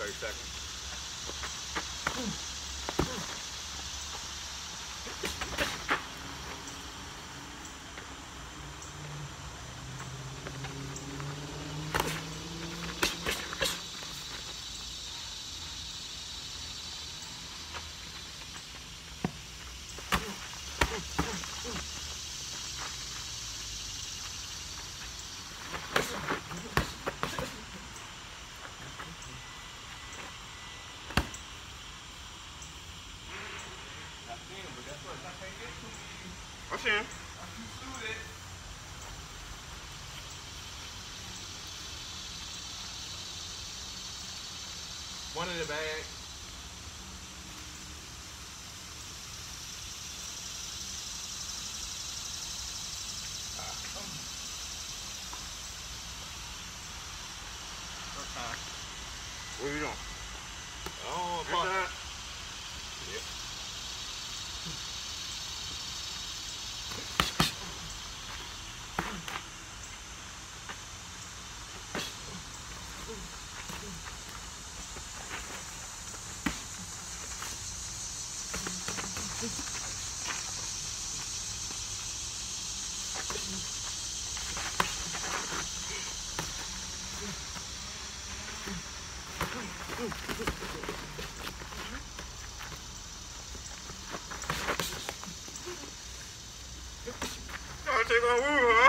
30 seconds. I. One in the bag. Ah, what are you doing? Oh, take my move,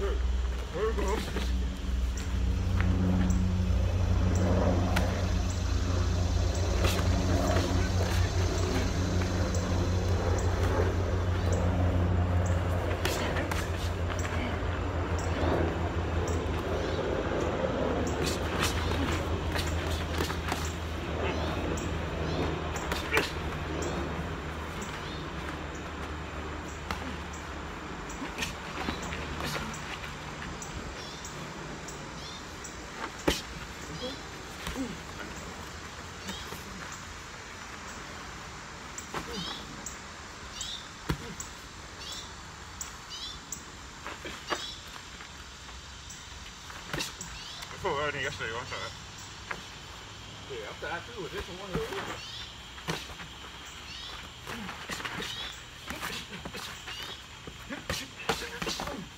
Where go? Before earning yesterday, one time. Yeah, after I threw it, this one was Good shot.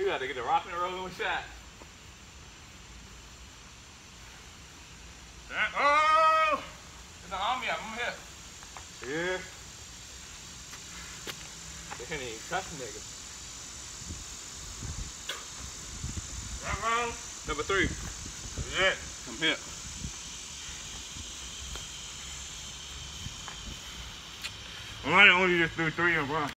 You gotta get the rock and roll shot. That- oh! There's an army up I'm here. Yeah. They can't even trust niggas. That round? Number three. Yeah. I'm here. I only just threw three in one.